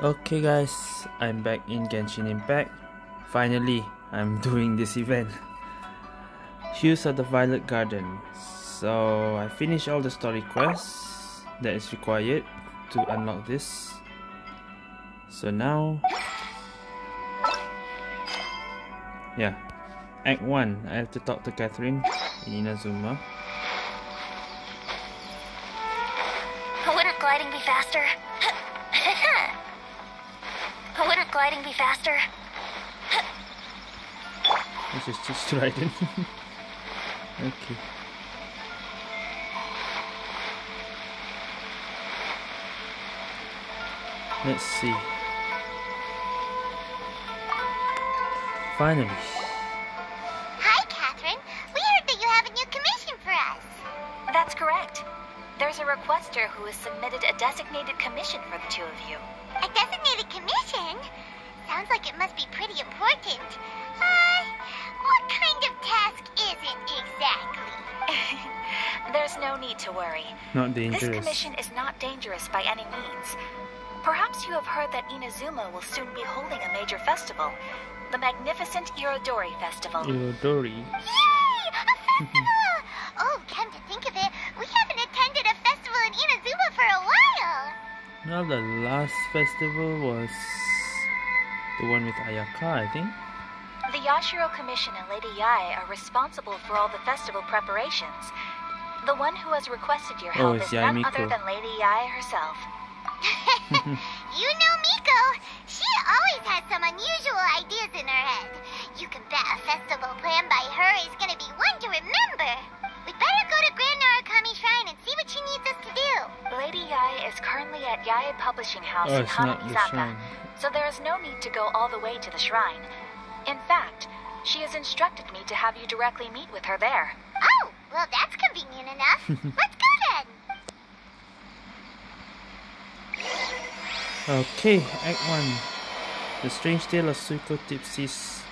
Okay guys, I'm back in Genshin Impact. Finally, I'm doing this event. Hues of the Violet Garden. So I finished all the story quests that is required to unlock this. So now Yeah. Act 1, I have to talk to Catherine in Inazuma. Wouldn't gliding be faster? Gliding be faster? This is just Trident. okay. Let's see. Finally. Designated commission for the two of you. A designated commission? Sounds like it must be pretty important. Uh, what kind of task is it exactly? There's no need to worry. Not dangerous. This commission is not dangerous by any means. Perhaps you have heard that Inazuma will soon be holding a major festival, the magnificent Irodori Festival. Irodori. Yay! A festival! Now the last festival was the one with Ayaka, I think. The Yashiro Commission and Lady Yae are responsible for all the festival preparations. The one who has requested your Oh, help it's is none Yae other than Lady Yae herself. you know Miko. She always has some unusual ideas in her head. You can bet a festival planned by her is gonna be one to remember. We better go to Grand Narukami Shrine and see what she needs us to do. Lady Yae is currently at Yae Publishing House Oh, in it's not the so there is no need to go all the way to the shrine. In fact, she has instructed me to have you directly meet with her there. Oh, well that's convenient enough. Let's go then. Okay, Act 1. The Strange Tale of Suiko Tipsy's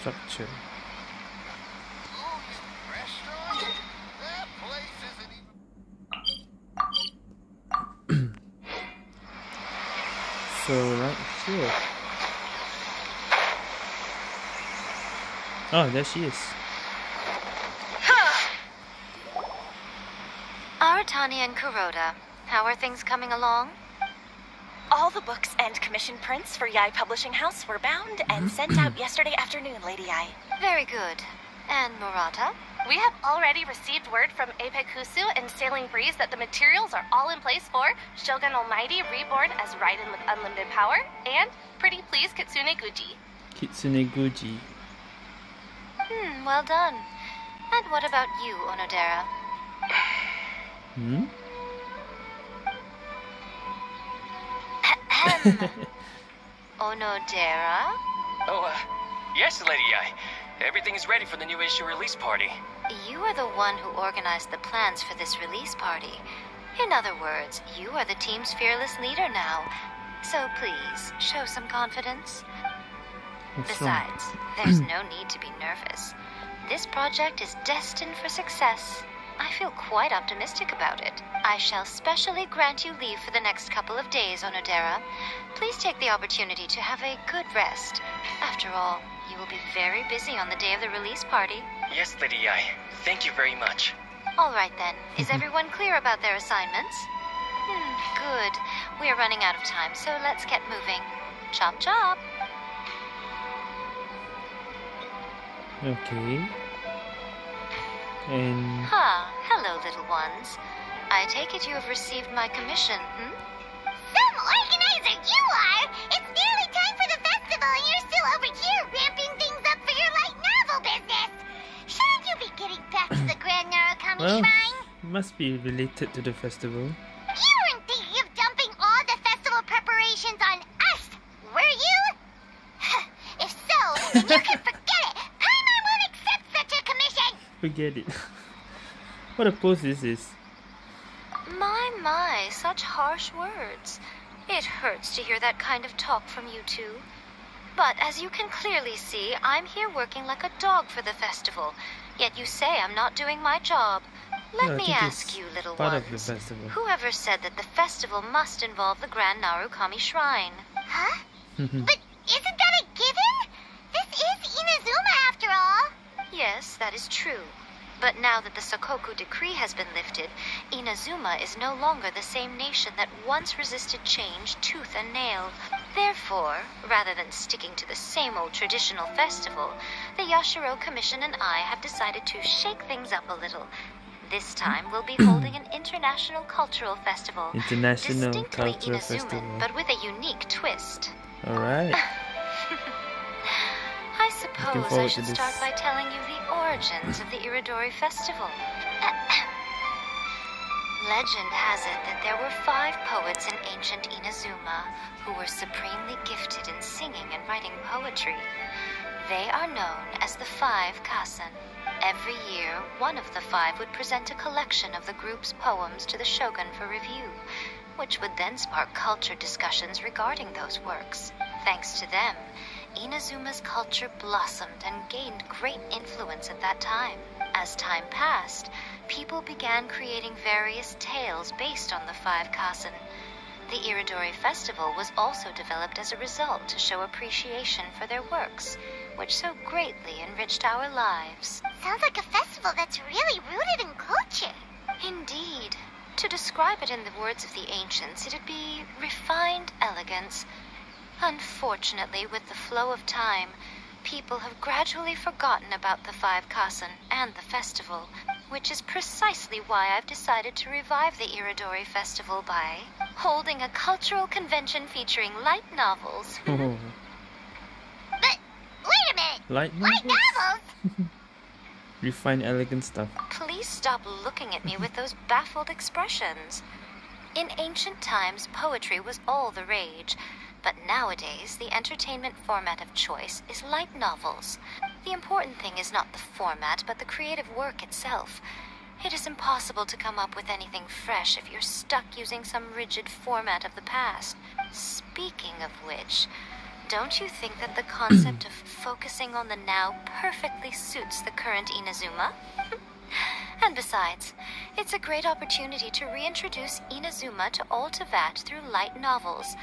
structure. Restaurant? That place isn't even. So, right here. Oh, there she is. Aratani and Kuroda, how are things coming along? All the books and commission prints for Yae Publishing House were bound and sent mm-hmm. out yesterday afternoon, Lady Yae. Very good. And Murata? We have already received word from Apekusu and Sailing Breeze that the materials are all in place for Shogun Almighty reborn as Raiden with unlimited power and Pretty Please Kitsune Guji. Kitsune Guji. Hmm, well done. And what about you, Onodera? Hmm? Onodera? Oh, uh, yes, Lady Yae. Everything is ready for the new issue release party. You are the one who organized the plans for this release party. In other words, you are the team's fearless leader now. So please, show some confidence. What's? Um, Besides, there's no need to be nervous. This project is destined for success. I feel quite optimistic about it. I shall specially grant you leave for the next couple of days, Onodera. Please take the opportunity to have a good rest. After all, you will be very busy on the day of the release party. Yes, Lady Yae. Thank you very much. All right then. Is everyone clear about their assignments? Hmm, good. We are running out of time, so let's get moving. Chop chop. Okay. And Ah, hello, little ones. I take it you have received my commission, hmm? Some organizer you well, Shrine? must be related to the festival. You weren't thinking of dumping all the festival preparations on us, were you? if so, you can forget it! Paimon won't accept such a commission! Forget it. what a pose this is. My, my, such harsh words. It hurts to hear that kind of talk from you two. But as you can clearly see, I'm here working like a dog for the festival. Yet you say I'm not doing my job. Let Yeah, me ask you, little part ones. of the festival. Whoever said that the festival must involve the Grand Narukami Shrine? Huh? but isn't that a given? This is Inazuma after all. Yes, that is true. But now that the Sakoku decree has been lifted, Inazuma is no longer the same nation that once resisted change tooth and nail. Therefore, rather than sticking to the same old traditional festival, the Yashiro Commission and I have decided to shake things up a little. This time, we'll be holding an international cultural festival. International distinctly Cultural Inazuman, Festival. but with a unique twist. Alright. I suppose I should start by telling you the origins of the Irodori Festival. Legend has it that there were five poets in ancient Inazuma who were supremely gifted in singing and writing poetry. They are known as the Five Kasen. Every year, one of the five would present a collection of the group's poems to the shogun for review, which would then spark culture discussions regarding those works. Thanks to them, Inazuma's culture blossomed and gained great influence at that time. As time passed, people began creating various tales based on the five kasen. The Irodori Festival was also developed as a result to show appreciation for their works, which so greatly enriched our lives. Sounds like a festival that's really rooted in culture. Indeed. To describe it in the words of the ancients, it'd be refined elegance. Unfortunately, with the flow of time, people have gradually forgotten about the Five Kasen and the festival, which is precisely why I've decided to revive the Irodori Festival by holding a cultural convention featuring light novels. But wait a minute. light Light novels? novels? Refined elegant stuff. Please stop looking at me with those baffled expressions. In ancient times, poetry was all the rage, but nowadays, the entertainment format of choice is light novels. The important thing is not the format, but the creative work itself. It is impossible to come up with anything fresh if you're stuck using some rigid format of the past. Speaking of which, don't you think that the concept of focusing on the now perfectly suits the current Inazuma? and besides, it's a great opportunity to reintroduce Inazuma to all Teyvat through light novels.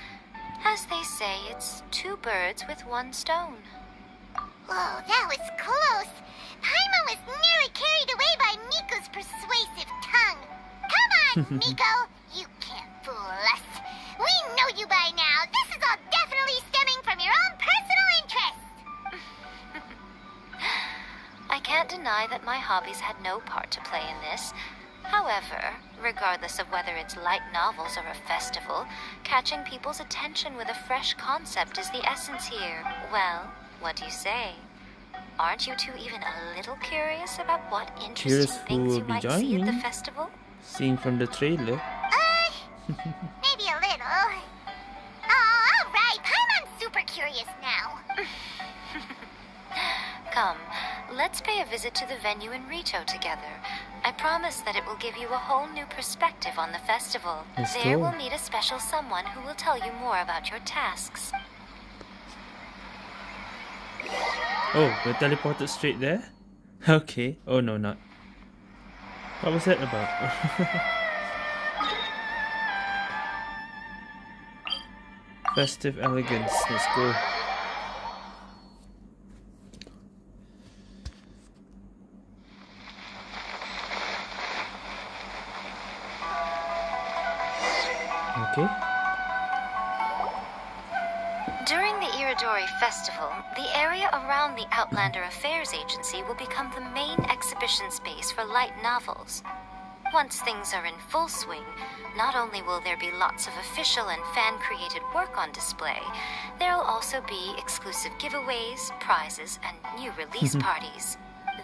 As they say, it's two birds with one stone. Whoa, that was close. Paimon was nearly carried away by Miko's persuasive tongue. Come on, Miko. You can't fool us. We know you by now. This is all definitely stemming from your own personal interest. I can't deny that my hobbies had no part to play in this. However, regardless of whether it's light novels or a festival, catching people's attention with a fresh concept is the essence here. Well, what do you say? Aren't you two even a little curious about what interesting who things you be might see at the festival? Seeing from the trailer. Uh, maybe a little. Oh, all right. Paimon's super curious now. Come, let's pay a visit to the venue in Ritou together. I promise that it will give you a whole new perspective on the festival. Let's there go. we'll meet a special someone who will tell you more about your tasks. Oh, we're teleported straight there? Okay. Oh no, not. What was that about? Festive elegance. Let's go. Okay. Light novels. Once things are in full swing, not only will there be lots of official and fan created work on display, there'll also be exclusive giveaways, prizes, and new release parties.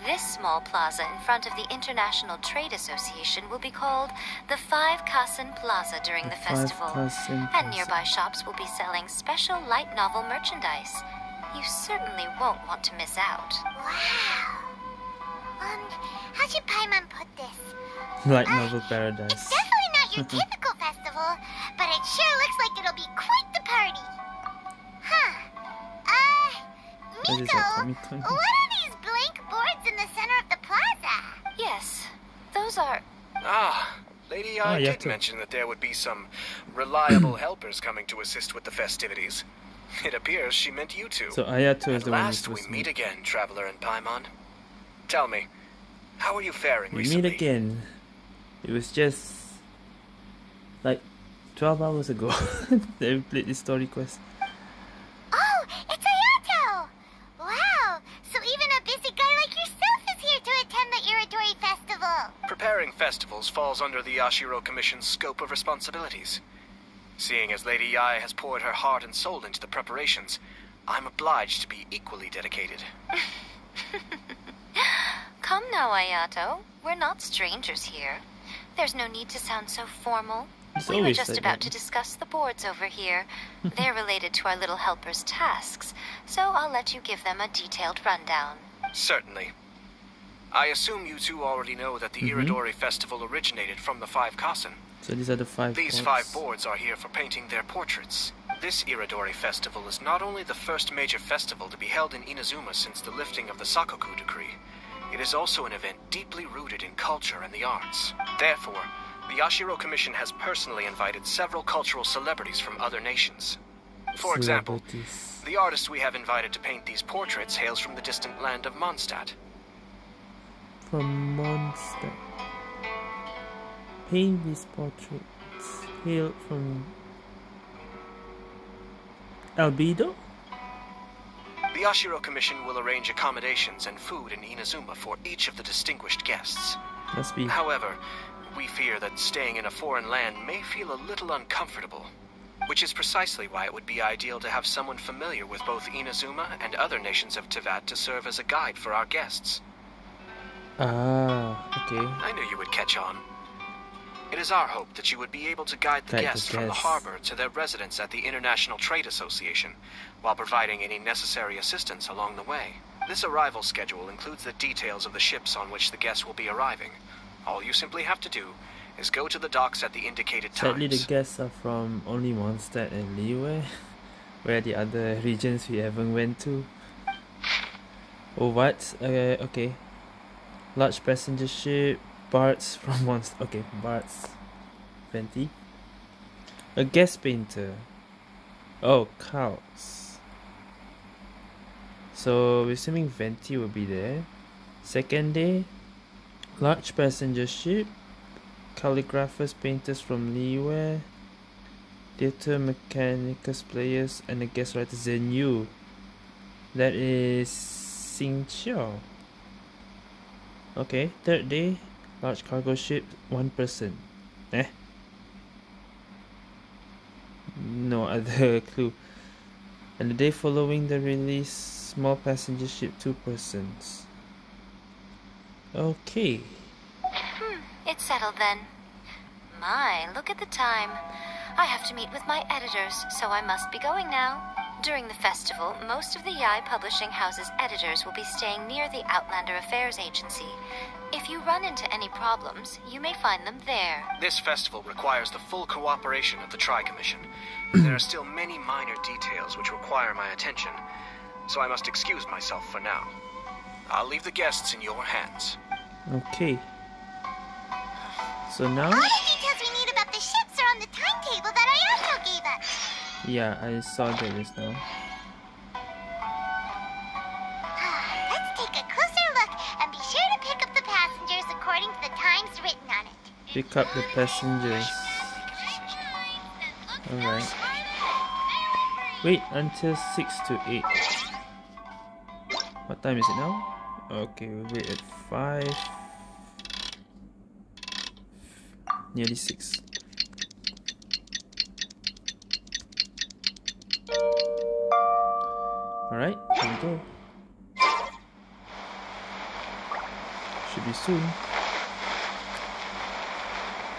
This small plaza in front of the International Trade Association will be called the Five Kasen Plaza during the, Five festival, Kasen and nearby shops will be selling special light novel merchandise. You certainly won't want to miss out. Wow. Um, how Paimon put this? Light Uh, novel paradise. It's definitely not your typical festival, but it sure looks like it'll be quite the party. Huh. Uh, What is Miko, that, Comic-Con? what are these blank boards in the center of the plaza? Yes, those are. Ah, Lady Ah, I did Yato. mention that there would be some reliable helpers coming to assist with the festivities. It appears she meant you two. So Ayato is At the one last who's we supposed to meet meet. again, traveler and Paimon. Tell me, how are you faring We recently? meet again. It was just like 12 hours ago that we played this story quest. Oh, it's Ayato! Wow, so even a busy guy like yourself is here to attend the Irodori Festival. Preparing festivals falls under the Yashiro Commission's scope of responsibilities. Seeing as Lady Yae has poured her heart and soul into the preparations, I'm obliged to be equally dedicated. Come now, Ayato. We're not strangers here. There's no need to sound so formal. It's we were just like about that. to discuss the boards over here. They're related to our little helper's tasks, so I'll let you give them a detailed rundown. Certainly. I assume you two already know that the Mhm. Irodori Festival originated from the Five Kasen. So these are the five. These boards. five boards are here for painting their portraits. This Irodori Festival is not only the first major festival to be held in Inazuma since the lifting of the Sakoku decree, it is also an event deeply rooted in culture and the arts. Therefore, the Yashiro Commission has personally invited several cultural celebrities from other nations. For example, the artist we have invited to paint these portraits hails from the distant land of Mondstadt. From Mondstadt. Paint these portraits. Hail from. Albedo? The Yashiro Commission will arrange accommodations and food in Inazuma for each of the distinguished guests. Must be. However, we fear that staying in a foreign land may feel a little uncomfortable, which is precisely why it would be ideal to have someone familiar with both Inazuma and other nations of Teyvat to serve as a guide for our guests. Ah, okay. I knew you would catch on. It is our hope that you would be able to guide the Guide the guests from the harbor to their residence at the International Trade Association, while providing any necessary assistance along the way. This arrival schedule includes the details of the ships on which the guests will be arriving. All you simply have to do is go to the docks at the indicated time. Sadly, the guests are from only Mondstadt and Liyue, where the other regions we haven't went to. Oh, what? Uh, okay. Large passenger ship, Barts from Mondstadt. Okay, Barts. Venti. A guest painter. Oh, cows. So, we're assuming Venti will be there. Second day, large passenger ship, calligraphers, painters from Liyue, theater mechanicus players, and a guest writer Zhenyu. That is Xingqiu. Okay, third day, large cargo ship, one person. Eh? No other clue. And the day following the release, small passenger ship, two persons. Okay. Hmm, it's settled then. My, look at the time. I have to meet with my editors, so I must be going now. During the festival, most of the Yae Publishing House's editors will be staying near the Outlander Affairs Agency. If you run into any problems, you may find them there. This festival requires the full cooperation of the Tri Commission. there are still many minor details which require my attention, so I must excuse myself for now. I'll leave the guests in your hands. Okay. So now, All the details we need about the ships are on the timetable that Ayato gave us. Yeah, I saw that just now. Ah, let's take a closer look and be sure to pick up the passengers according to the times written on it. Pick up the passengers. Alright. Wait until 6 to 8. What time is it now? Okay, we wait at 5. Nearly 6. Alright, here we go. Should be soon.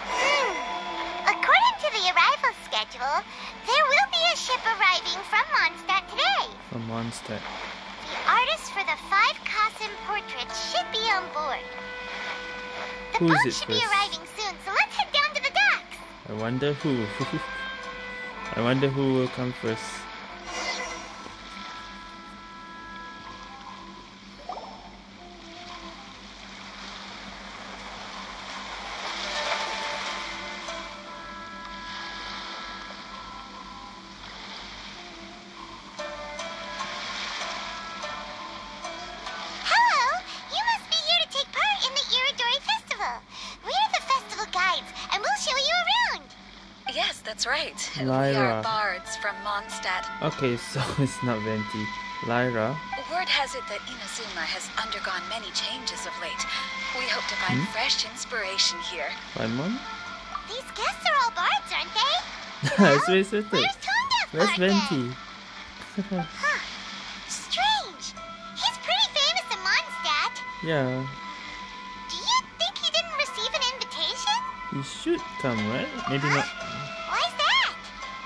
Hmm. According to the arrival schedule, there will be a ship arriving from Mondstadt today. From Mondstadt. The artist for the five Kasen portraits should be on board. The Who is boat it should be arriving soon, so let's head down to the docks. I wonder who. I wonder who will come first. That's right. We Lyra. are bards from Mondstadt. Okay, so it's not Venti. Lyra. Word has it that Inazuma has undergone many changes of late. We hope to find Hmm? fresh inspiration here. Paimon? These guests are all bards, aren't they? it's very certain. Where's Tone Deaf Where's Venti? Huh. Strange. He's pretty famous in Mondstadt. yeah, Do you think he didn't receive an invitation? he should come, right? Maybe not Why's that?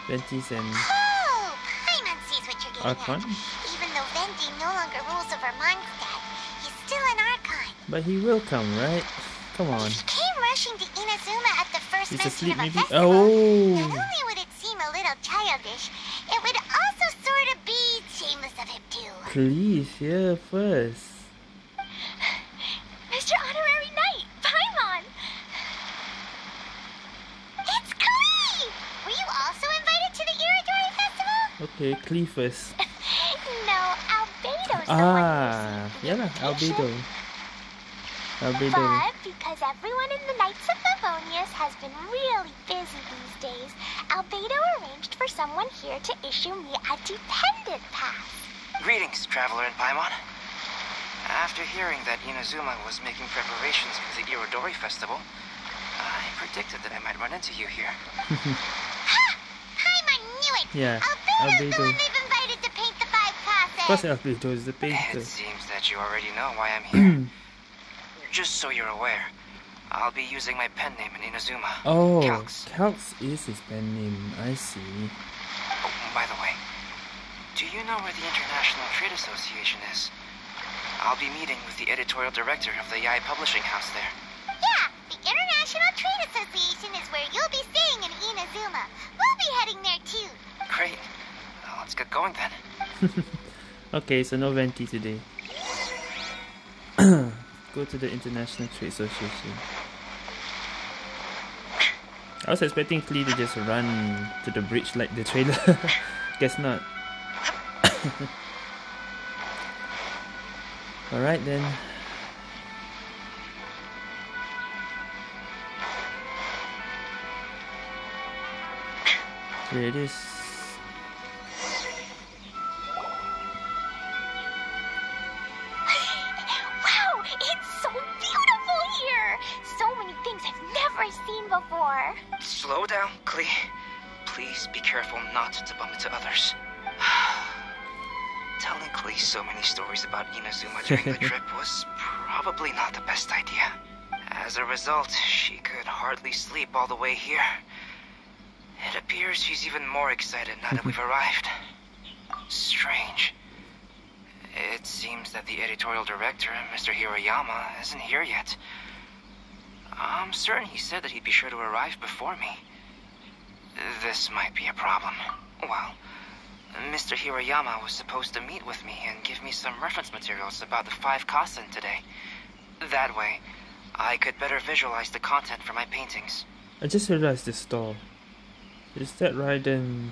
Venti's and Oh, Paimon sees what you're getting Archon. at. Even though Venti no longer rules over Mondstadt, he's still an Archon. But he will come, right? Come on. He came rushing to Inazuma at the first He's mention asleep, of a maybe? festival. Not Oh! only would it seem a little childish, it would also sort of be shameless of him too. Please, yeah, first. Mr. Honorary Knight, Paimon! It's Klee! Were you also invited to the Irodori Festival? Okay, Klee first. no, Albedo's the one Ah, who yeah lah, received the Albedo. Albedo. But because everyone in the Knights of Favonius has been really busy these days, Albedo arranged for someone here to issue me a dependent pass. Greetings, traveler in Paimon. After hearing that Inazuma was making preparations for the Irodori Festival, I predicted that I might run into you here. Ha! Paimon knew it! Yeah, Albedo's the Albedo. one they've invited to paint the five Of course, passes. Albedo is the painter. It seems that you already know why I'm here. Just so you're aware, I'll be using my pen name in Inazuma. Oh, Calx. Calx is his pen name. I see. Oh, by the way, do you know where the International Trade Association is? I'll be meeting with the editorial director of the Yae Publishing House there. Yeah, the International Trade Association is where you'll be staying in Inazuma. We'll be heading there too. Great. Let's get going then. Okay, so no Venti today. Go to the International Trade Association. I was expecting Klee to just run to the bridge like the trailer. Guess not. Alright then. Here it is. Seen before. Slow down, Klee. Please be careful not to bump into others. Telling Klee so many stories about Inazuma during the trip was probably not the best idea. As a result, she could hardly sleep all the way here. It appears she's even more excited now that we've arrived. Strange. It seems that the editorial director, Mr. Hiroyama, isn't here yet. I'm certain he said that he'd be sure to arrive before me. This might be a problem. Well, Mr. Hiroyama was supposed to meet with me and give me some reference materials about the five Kasen today. That way, I could better visualize the content for my paintings. I just realized the store. Is that right? Raiden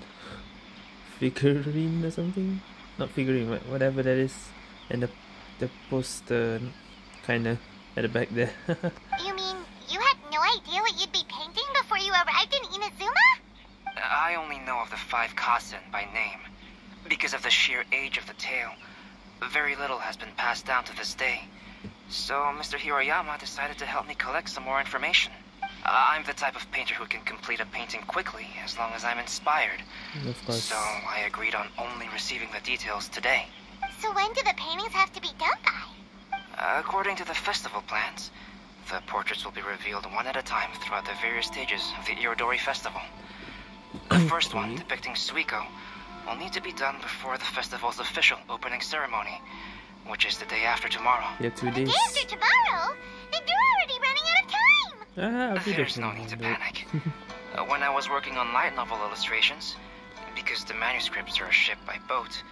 figurine or something? Not figurine, wha- whatever that is. And the the poster kinda at the back there. You mean you had no idea what you'd be painting before you arrived in Inazuma? I only know of the five Kasen by name. Because of the sheer age of the tale, very little has been passed down to this day. So Mr. Hiroyama decided to help me collect some more information. I'm the type of painter who can complete a painting quickly as long as I'm inspired. of course. So I agreed on only receiving the details today. So when do the paintings have to be done by? According to the festival plans, the portraits will be revealed one at a time throughout the various stages of the Irodori Festival. The first one, depicting Suiko, will need to be done before the festival's official opening ceremony, which is the day after tomorrow. You have two The days. day after tomorrow? Then you're already running out of time. Ah, I'll There's no need to a panic. Uh, when I was working on light novel illustrations, because the manuscripts are shipped by boat,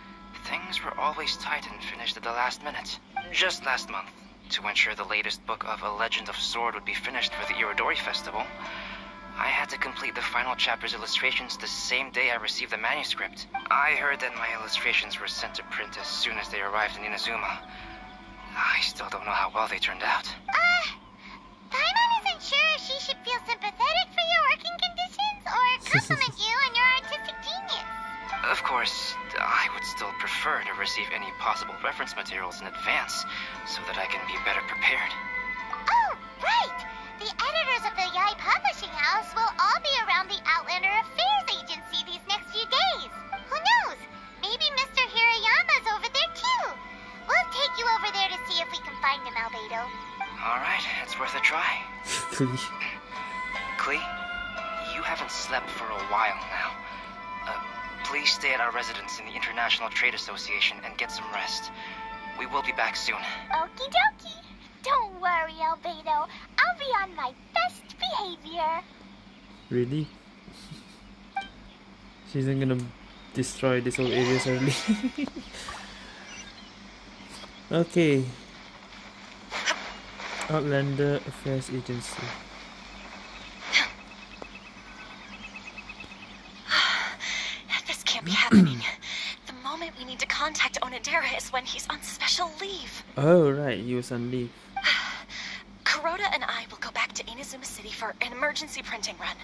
things were always tight and finished at the last minute. Just last month, to ensure the latest book of A Legend of Sword would be finished for the Irodori Festival, I had to complete the final chapter's illustrations the same day I received the manuscript. I heard that my illustrations were sent to print as soon as they arrived in Inazuma. I still don't know how well they turned out. Uh, Paimon isn't sure if she should feel sympathetic for your working conditions or compliment you on your artistic genius. Of course, I would still prefer to receive any possible reference materials in advance so that I can be better prepared. Oh, right! The editors of the Yae Publishing House will all be around the Outlander Affairs Agency these next few days. Who knows? Maybe Mr. Hirayama's over there too. We'll take you over there to see if we can find him, Albedo. Alright, it's worth a try. Clee. Klee, you haven't slept for a while now. Please stay at our residence in the International Trade Association and get some rest. We will be back soon. Okie dokie. Don't worry, Albedo. I'll be on my best behavior. Really? She isn't gonna destroy this whole area early. okay. Outlander Affairs Agency. This can't be happening. The moment we need to contact Onodera is when he's on special leave. Oh right, he was on leave. Kuroda and I will go back to Inazuma City for an emergency printing run.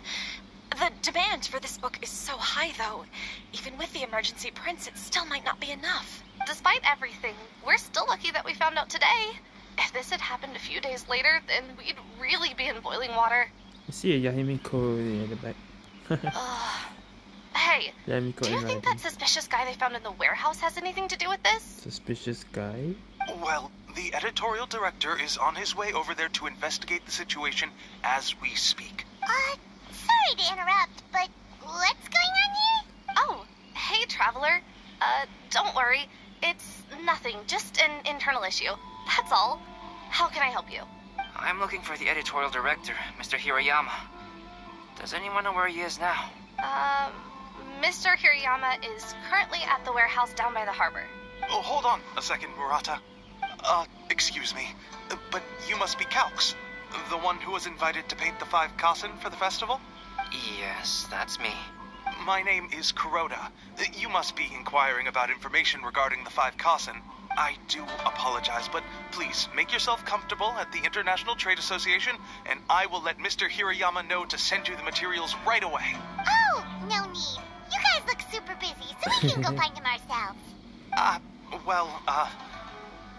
The demand for this book is so high, though. Even with the emergency prints, it still might not be enough. Despite everything, we're still lucky that we found out today. If this had happened a few days later, then we'd really be in boiling water. I see a Yae Miko at the back. Ugh. Hey, Yahimiko do you think that suspicious guy they found in the warehouse has anything to do with this? Suspicious guy? Well, the editorial director is on his way over there to investigate the situation as we speak. Uh, sorry to interrupt, but what's going on here? Oh, hey, traveler. Uh, don't worry. It's nothing, just an internal issue. That's all. How can I help you? I'm looking for the editorial director, Mr. Hirayama. Does anyone know where he is now? Um, Mr. Hirayama is currently at the warehouse down by the harbor. Oh, hold on a second, Murata. Uh, excuse me, but you must be Calx, the one who was invited to paint the five Kasen for the festival? Yes, that's me. My name is Kuroda. You must be inquiring about information regarding the five Kasen. I do apologize, but please make yourself comfortable at the International Trade Association, and I will let Mr. Hirayama know to send you the materials right away. Oh, no need. You guys look super busy, so we can go find him ourselves. Uh, well, uh,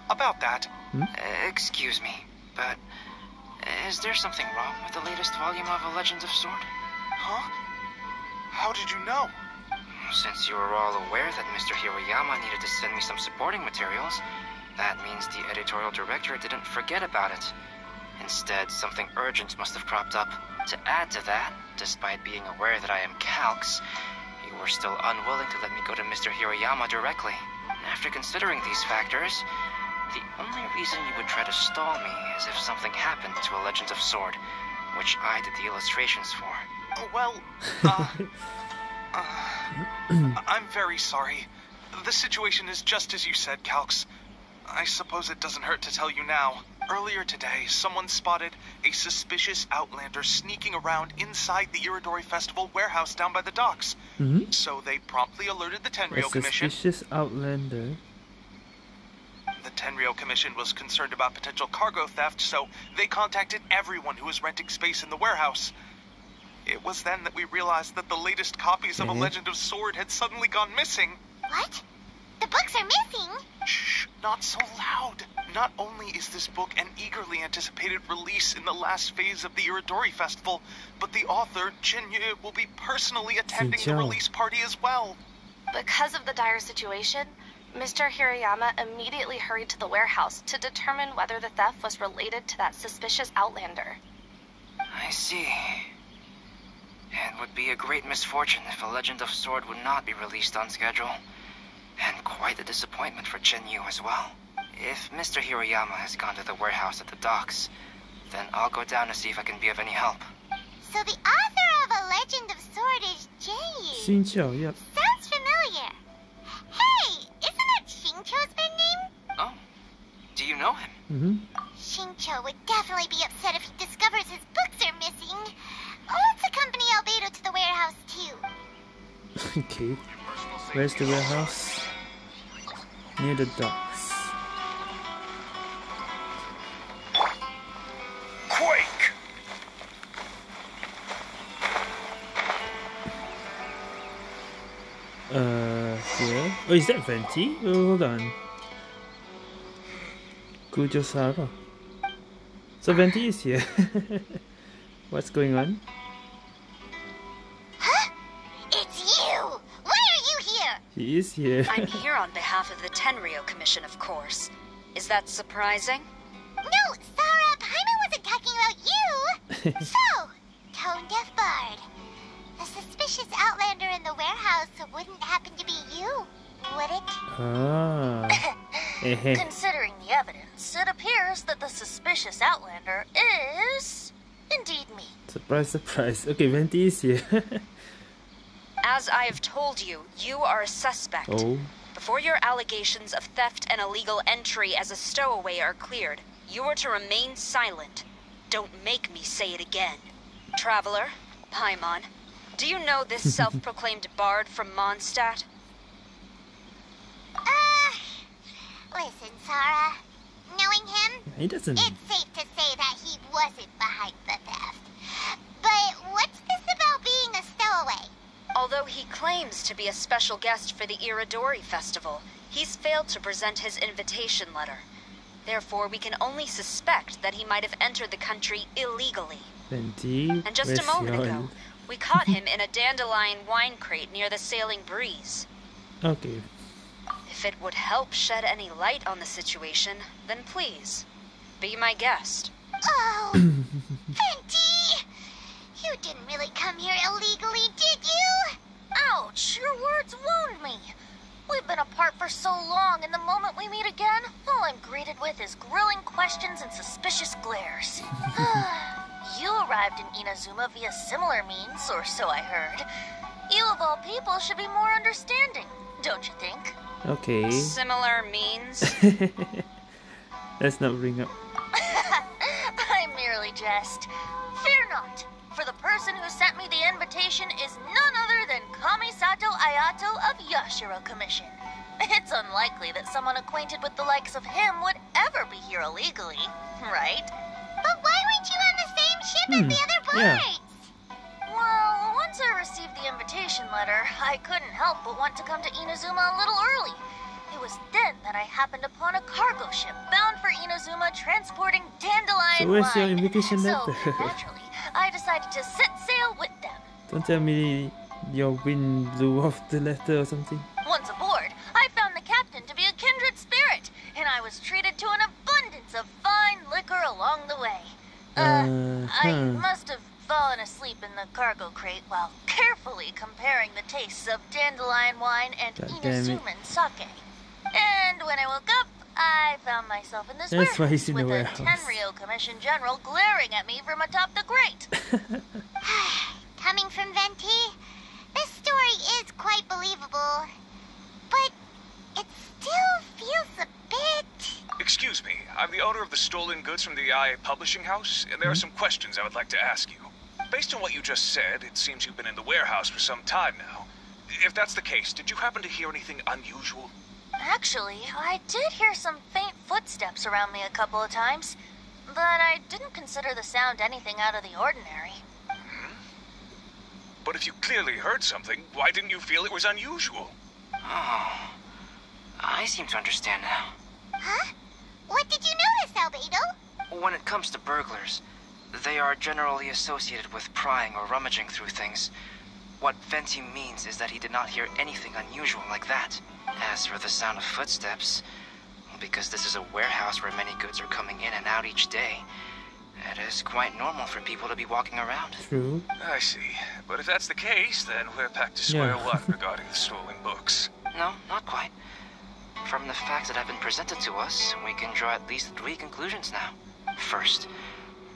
about that. Uh, excuse me, but is there something wrong with the latest volume of A Legend of Sword? Huh? How did you know? Since you were all aware that Mr. Hirayama needed to send me some supporting materials, that means the editorial director didn't forget about it. Instead, something urgent must have cropped up. To add to that, despite being aware that I am Calx, you were still unwilling to let me go to Mr. Hirayama directly. After considering these factors, the only reason you would try to stall me is if something happened to A Legend of Sword, which I did the illustrations for. Well, uh, uh, I'm very sorry. The situation is just as you said, Calx. I suppose it doesn't hurt to tell you now. Earlier today, someone spotted a suspicious outlander sneaking around inside the Irodori Festival warehouse down by the docks. Mm-hmm. So they promptly alerted the A Tenryo Commission. suspicious outlander. The Tenryo Commission was concerned about potential cargo theft, so they contacted everyone who was renting space in the warehouse. It was then that we realized that the latest copies of A Mhm. Legend of Sword had suddenly gone missing. What? The books are missing? Shh, not so loud. Not only is this book an eagerly anticipated release in the last phase of the Irodori Festival, but the author, Zhenyu, will be personally attending the release party as well. Because of the dire situation, Mr. Hirayama immediately hurried to the warehouse to determine whether the theft was related to that suspicious outlander. I see. It would be a great misfortune if A Legend of Sword would not be released on schedule. And quite a disappointment for Zhenyu as well. If Mr. Hirayama has gone to the warehouse at the docks, then I'll go down to see if I can be of any help. So the author of A Legend of Sword is Zhenyu. Xingqiu, yep. Sounds familiar. Hey, isn't that Xingqiu's pen name? Oh, do you know him? Mm-hmm. Xingqiu would definitely be upset if he discovers his books are missing. Let's accompany Albedo to the warehouse too. okay. Where's the warehouse? Near the docks. Oh, is that Venti? Oh, hold on. Kujou Sara. So Venti is here. What's going on? Huh? It's you! Why are you here? He is here. I'm here on behalf of the Tenryo Commission, of course. Is that surprising? No, Sara, Paimon wasn't talking about you! so, Tone Deaf Bard. The suspicious outlander in the warehouse wouldn't happen to be you, would it? ah. Considering the evidence, it appears that the suspicious outlander is indeed me. surprise, surprise. Okay, Venti is here. As I have told you, you are a suspect. oh. Before your allegations of theft and illegal entry as a stowaway are cleared, you are to remain silent. Don't make me say it again. Traveler, Paimon, do you know this self proclaimed bard from Mondstadt? Uh, listen, Sara. Knowing him, He doesn't. it's safe to say that he wasn't behind the theft. But what's this about being a stowaway? Although he claims to be a special guest for the Irodori Festival, he's failed to present his invitation letter. Therefore, we can only suspect that he might have entered the country illegally. Venti. And just a moment ago, we caught him in a dandelion wine crate near the Sailing Breeze. Okay. If it would help shed any light on the situation, then please, be my guest. Oh, Venti! You didn't really come here illegally, did you? Ouch, your words wound me. We've been apart for so long, and the moment we meet again, all I'm greeted with is grilling questions and suspicious glares. you arrived in Inazuma via similar means, or so I heard. You, of all people, should be more understanding, don't you think? Okay. Similar means? Let's not bring up. I merely jest. Fear not, for the person who sent me the invitation is none other than Kamisato Ayato of Yashiro Commission. It's unlikely that someone acquainted with the likes of him would ever be here illegally, right? But why weren't you on the same ship Hmm, as the other yeah. Letter, I couldn't help but want to come to Inazuma a little early. It was then that I happened upon a cargo ship bound for Inazuma transporting dandelion So where's your wine. invitation so, letter? naturally, I decided to set sail with them. Don't tell me your wind blew off the letter or something. Once aboard, I found the captain to be a kindred spirit, and I was treated to an abundance of fine liquor along the way. Uh, I Uh-huh. must have fallen asleep in the cargo crate while carefully comparing the tastes of dandelion wine and God damn. Inazuman sake. And when I woke up, I found myself in this That's why warehouse he's in the with a warehouse. Tenryo Commission General glaring at me from atop the grate. Coming from Venti, this story is quite believable. But it still feels a bit. Excuse me, I'm the owner of the stolen goods from the Yae Publishing House, and there are hmm? some questions I would like to ask you. Based on what you just said, it seems you've been in the warehouse for some time now. If that's the case, did you happen to hear anything unusual? Actually, I did hear some faint footsteps around me a couple of times, but I didn't consider the sound anything out of the ordinary. Hmm? But if you clearly heard something, why didn't you feel it was unusual? Oh. I seem to understand now. Huh? What did you notice, Albedo? When it comes to burglars, they are generally associated with prying or rummaging through things. What Venti means is that he did not hear anything unusual like that. As for the sound of footsteps, because this is a warehouse where many goods are coming in and out each day, it is quite normal for people to be walking around. True. I see. But if that's the case, then we're back to square Yeah. one regarding the stolen books. No, not quite. From the facts that have been presented to us, we can draw at least three conclusions now. First,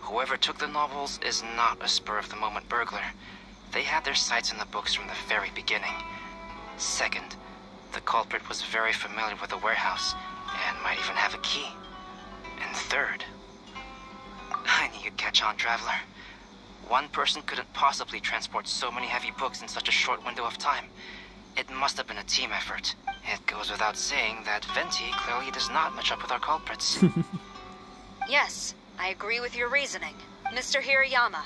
whoever took the novels is not a spur of the moment burglar. They had their sights on the books from the very beginning. Second, the culprit was very familiar with the warehouse and might even have a key. And third, I knew you'd catch on, Traveler. One person couldn't possibly transport so many heavy books in such a short window of time. It must have been a team effort. It goes without saying that Venti clearly does not match up with our culprits. Yes, I agree with your reasoning. Mr. Hirayama,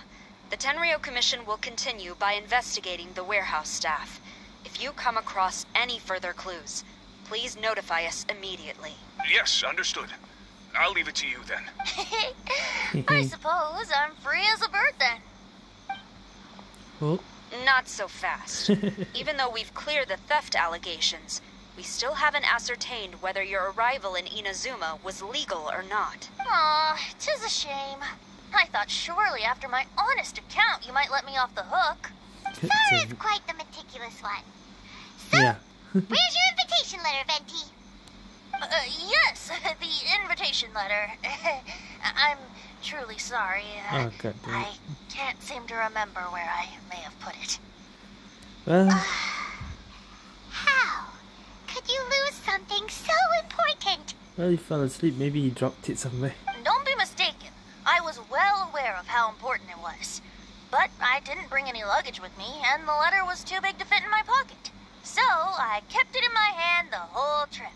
the Tenryo Commission will continue by investigating the warehouse staff. If you come across any further clues, please notify us immediately. Yes, understood. I'll leave it to you then. I suppose I'm free as a bird then. Oh, Not so fast. Even though we've cleared the theft allegations, we still haven't ascertained whether your arrival in Inazuma was legal or not. Aw, tis a shame. I thought surely after my honest account you might let me off the hook. Sara is quite the meticulous one. yeah. Where's your invitation letter, Venti? Uh, yes, the invitation letter. I'm truly sorry. Uh, Oh, God. I can't seem to remember where I may have put it. Well, How could you lose something so important? well, he fell asleep. Maybe he dropped it somewhere. Don't be mistaken. I was well aware of how important it was. But I didn't bring any luggage with me, and the letter was too big to fit in my pocket. So I kept it in my hand the whole trip.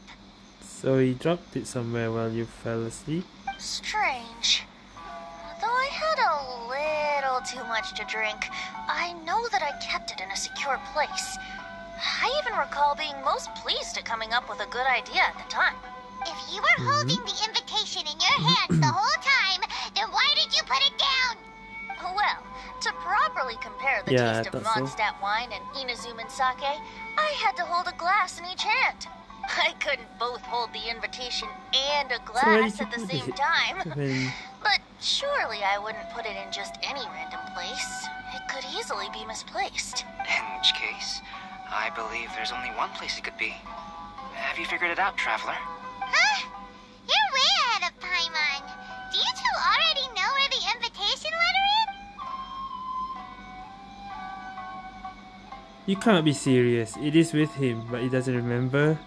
So he dropped it somewhere while you fell asleep. Strange. Though I had a little too much to drink, I know that I kept it in a secure place. I even recall being most pleased at coming up with a good idea at the time. If you were holding the invitation in your hands the whole time, then why did you put it down? Well, to properly compare the Yeah, taste of thought so. Wine and Inazuman sake, I had to hold a glass in each hand. I couldn't both hold the invitation and a glass did you at the same it? time. I mean, But surely I wouldn't put it in just any random place. It could easily be misplaced. In which case, I believe there's only one place it could be. Have you figured it out, Traveler? Huh? You're way ahead of Paimon. Do you two already know where the invitation letter is? you can't be serious. It is with him, but he doesn't remember.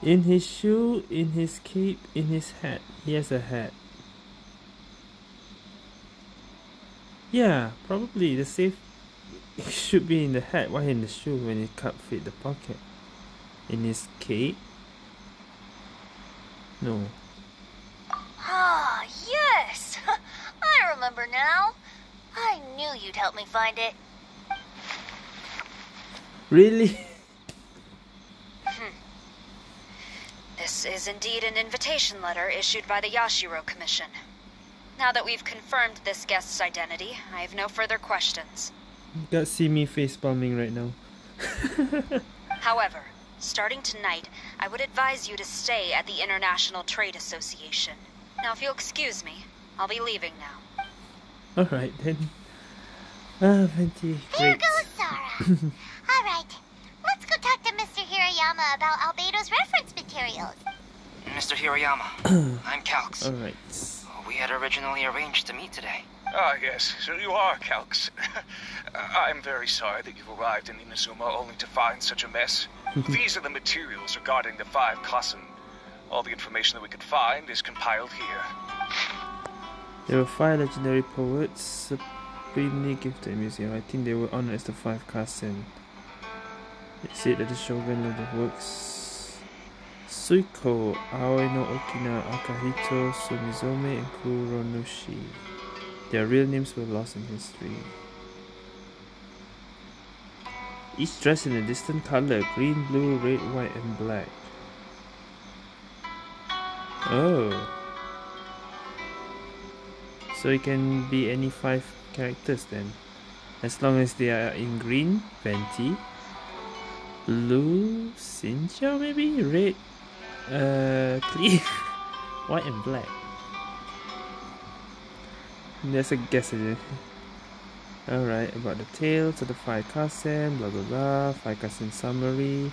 In his shoe, in his cape, in his hat. He has a hat. Yeah, probably the safe should be in the hat. Why in the shoe when it can't fit the pocket? In his cape? No. Ah, yes! I remember now. I knew you'd help me find it. Really? This is indeed an invitation letter issued by the Yashiro Commission. Now that we've confirmed this guest's identity, I have no further questions. You got see me face palming right now. However, starting tonight, I would advise you to stay at the International Trade Association. Now, if you'll excuse me, I'll be leaving now. Alright then. Ah, Venti. There Great. goes Sara. All right, let's go talk to Mr. Hirayama about Albedo's reference materials. Mr. Hirayama, I'm Calx. Alright. We had originally arranged to meet today. Ah, yes, so you are, Calx. I'm very sorry that you've arrived in Inazuma only to find such a mess. These are the materials regarding the five Kasen. All the information that we could find is compiled here. There were five legendary poets supremely gifted in museum. I think they were honored as the five Kasen. It said that the shogun of the works Suiko, Aoi no Okina, Akahito, Sumizome, and Kuronushi. Their real names were lost in history. Each dressed in a distant color green, blue, red, white, and black. Oh. So it can be any five characters then. As long as they are in green, Venti. Blue, Xingqiu maybe? Red, uh. White and black. That's a guess, is it? Alright, about the tales of the five Kasen, blah blah blah, five Kasen summary,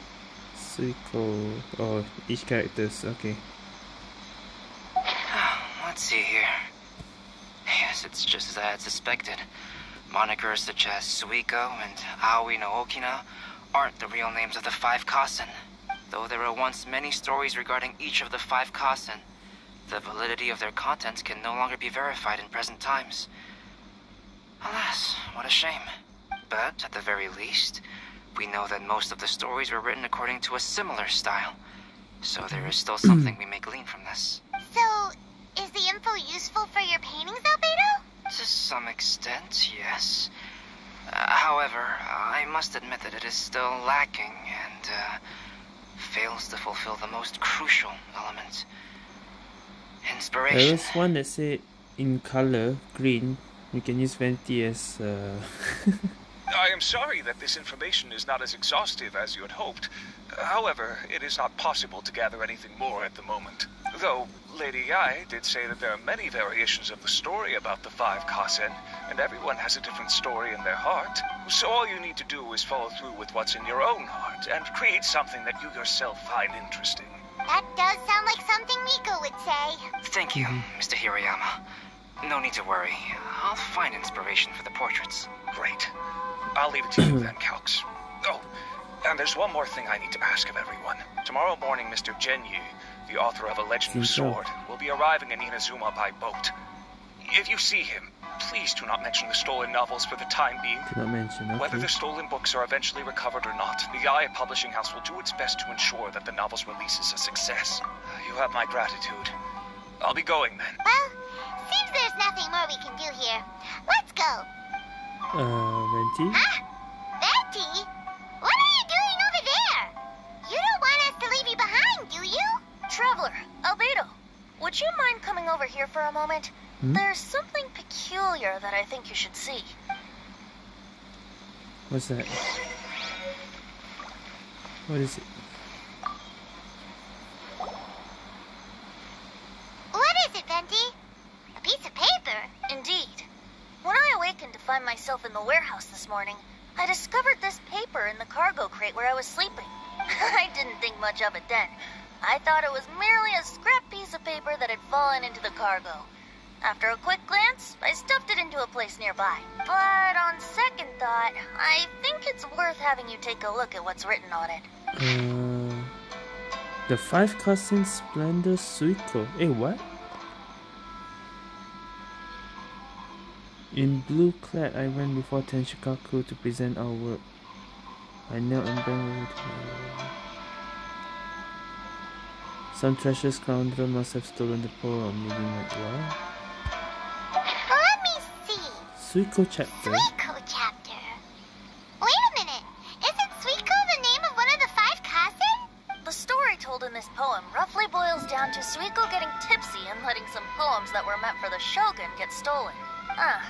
Suiko, oh, each characters, okay. Let's see here. Yes, it's just as I had suspected. Monikers such as Suiko and Aoi no Okina aren't the real names of the five Kasen. Though there were once many stories regarding each of the five Kasen, the validity of their contents can no longer be verified in present times. Alas, what a shame. But, at the very least, we know that most of the stories were written according to a similar style. So there is still something we may glean from this. So, is the info useful for your paintings, Albedo? To some extent, yes. Uh, however, I must admit that it is still lacking and uh, fails to fulfill the most crucial element. Inspiration. There was one that said in color, green, we can use Venti as uh, I am sorry that this information is not as exhaustive as you had hoped. However, it is not possible to gather anything more at the moment. Though, Lady Yae did say that there are many variations of the story about the five Kasen, and everyone has a different story in their heart. So all you need to do is follow through with what's in your own heart, and create something that you yourself find interesting. That does sound like something Miko would say. Thank you, Mr. Hirayama. No need to worry. I'll find inspiration for the portraits. Great. I'll leave it to you then, Calx. Oh, and there's one more thing I need to ask of everyone. Tomorrow morning, Mr. Zhenyu, the author of A Legend of Seems. Sword, will be arriving in Inazuma by boat. If you see him, please do not mention the stolen novels for the time being. did not mention. Whether the stolen books are eventually recovered or not, the Yae Publishing House will do its best to ensure that the novel's release is a success. You have my gratitude. I'll be going then. Well, seems there's nothing more we can do here. Let's go. Uh, Venti. Huh? Venti? What are you doing over there? You don't want us to leave you behind, do you? Traveler, Albedo, would you mind coming over here for a moment? Hmm? There's something peculiar that I think you should see. What's that? What is it? What is it, Venti? A piece of paper. Indeed. When I awakened to find myself in the warehouse this morning, I discovered this paper in the cargo crate where I was sleeping. I didn't think much of it then. I thought it was merely a scrap piece of paper that had fallen into the cargo. After a quick glance, I stuffed it into a place nearby. But on second thought, I think it's worth having you take a look at what's written on it. Uh, the five Kasen splendor Suiko. Eh, what? In blue clad, I went before Tenshukaku to present our work. I knelt and banged. Some treacherous scoundrel must have stolen the poem, leaving it well. Let. Suiko chapter. Suiko chapter. Wait a minute. Isn't Suiko the name of one of the five Kasen? The story told in this poem roughly boils down to Suiko getting tipsy and letting some poems that were meant for the shogun get stolen. Ah,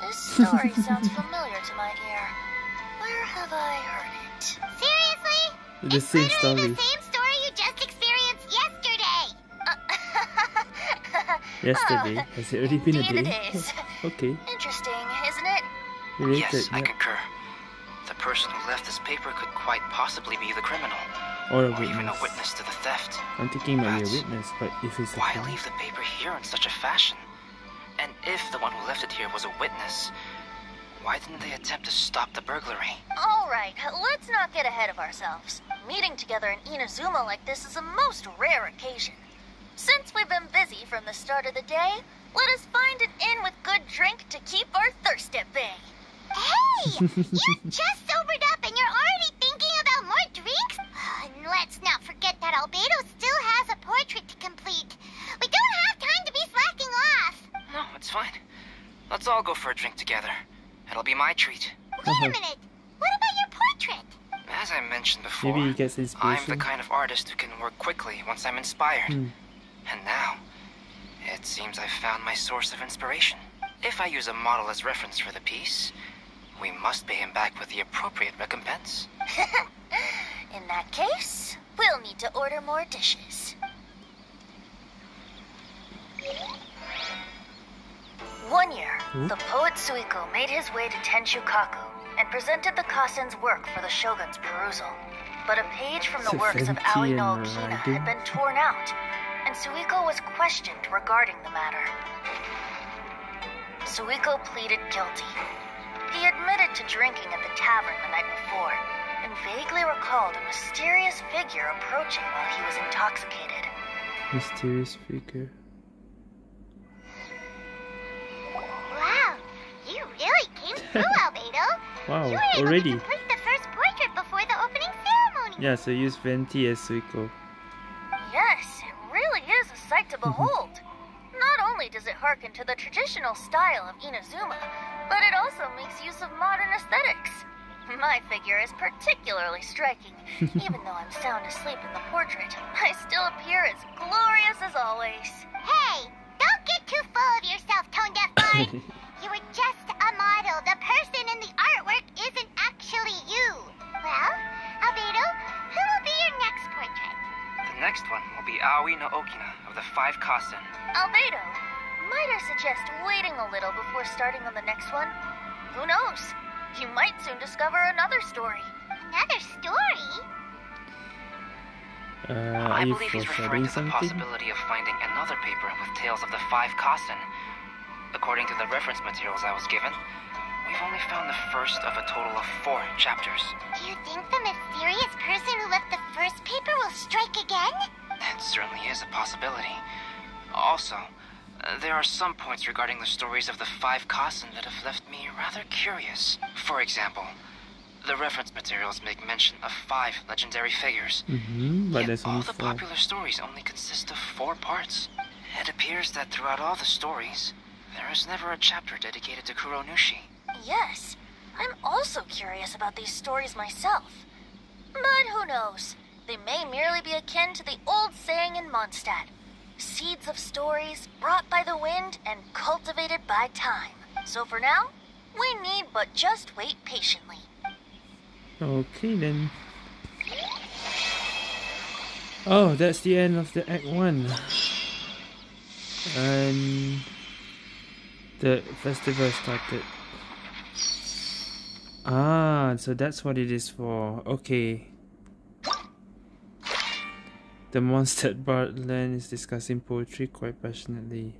this story sounds familiar to my ear. Where have I heard it? Seriously? The same Literally story. the same story you just experienced yesterday. Yesterday. Ah, Has it already been a day? it is. okay. Interesting, isn't it? Related. Yes, I concur. The person who left this paper could quite possibly be the criminal, Or a or even a witness. witness to the theft. I'm thinking maybe a witness, but if it's Why police- leave the paper here in such a fashion? And if the one who left it here was a witness, why didn't they attempt to stop the burglary? All right, let's not get ahead of ourselves. Meeting together in Inazuma like this is a most rare occasion. Since we've been busy from the start of the day, let us find an inn with good drink to keep our thirst at bay. Hey! you just sobered up and you're already thinking about more drinks? And let's not forget that Albedo still has a portrait to complete. We don't have time to be slacking off. No, it's fine. Let's all go for a drink together. It'll be my treat. Wait a minute. What about your portrait? As I mentioned before, Maybe he gets I'm the kind of artist who can work quickly once I'm inspired. Hmm. And now, it seems I've found my source of inspiration. If I use a model as reference for the piece, we must pay him back with the appropriate recompense. In that case, we'll need to order more dishes. One year, Hmm? the poet Suiko made his way to Tenshukaku and presented the Kasen's work for the shogun's perusal. But a page from the works of Fenty Ali and no Okina had been torn out, and Suiko was questioned regarding the matter. Suiko pleaded guilty. He admitted to drinking at the tavern the night before, and vaguely recalled a mysterious figure approaching while he was intoxicated. Mysterious figure. Wow, you really came through, Albedo. Wow, you were able already. to complete the first portrait before the opening ceremony. Yeah, so use Venti as Suiko. Yes, it really is a sight to mm-hmm. behold. Not only does it harken to the traditional style of Inazuma, but it also makes use of modern aesthetics. My figure is particularly striking. Even though I'm sound asleep in the portrait, I still appear as glorious as always. Hey, don't get too full of yourself, Tone Deaf Bard. you were just a model. The person in the artwork isn't actually you. Well, Albedo, who will be your next portrait? The next one will be Aoi no Okina of the Five Kasen. Albedo, might I suggest waiting a little before starting on the next one? Who knows? You might soon discover another story. Another story? Uh, I are you believe he's referring foreshadowing to the something? possibility of finding another paper with tales of the Five Kasen. According to the reference materials I was given, we've only found the first of a total of four chapters. Do you think the mysterious person who left the first paper will strike again? That certainly is a possibility. Also, there are some points regarding the stories of the Five Kasen that have left me rather curious. For example, the reference materials make mention of five legendary figures. Mm-hmm, but Yet all the popular stories only consist of four parts. It appears that throughout all the stories, there is never a chapter dedicated to Kuronushi. Yes, I'm also curious about these stories myself. But who knows? They may merely be akin to the old saying in Mondstadt seeds of stories brought by the wind and cultivated by time. So for now, we need but just wait patiently. Okay then. Oh, that's the end of the Act 1. And the festival started. Ah, so that's what it is for. Okay. The monster at Bartland is discussing poetry quite passionately.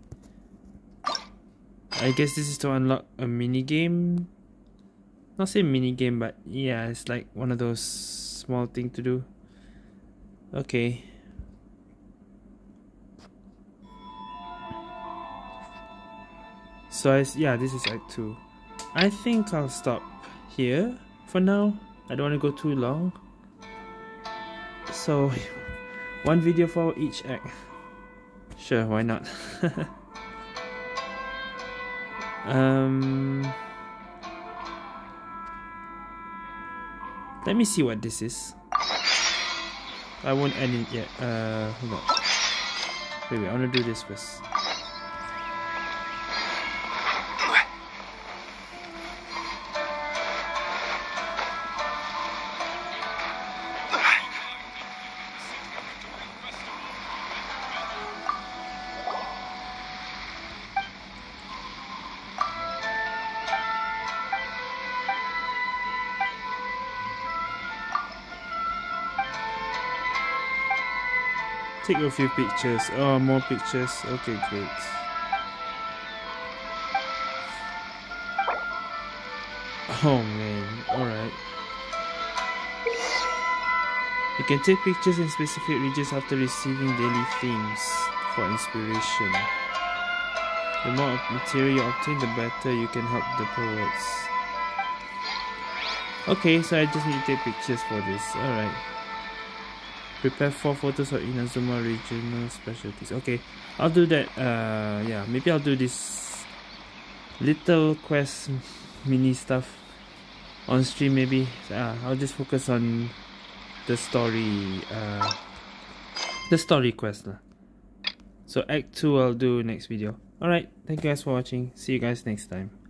I guess this is to unlock a mini game. Not say mini game, but yeah, it's like one of those small thing to do. Okay. So I yeah, this is Act Two. I think I'll stop here for now. I don't want to go too long. So, one video for each act. Sure, why not? um, let me see what this is. I won't end it yet. Uh, hold on. Wait, wait, I want to do this first. Take a few pictures. Oh, more pictures. Okay, great. Oh man, alright. You can take pictures in specific regions after receiving daily themes for inspiration. The more material you obtain, the better you can help the poets. Okay, so I just need to take pictures for this. Alright. Prepare four photos of Inazuma regional specialties. Okay, I'll do that. Uh, yeah, maybe I'll do this little quest mini stuff on stream. Maybe uh, I'll just focus on the story. Uh, the story quest lah. So Act Two I'll do next video. Alright, thank you guys for watching. See you guys next time.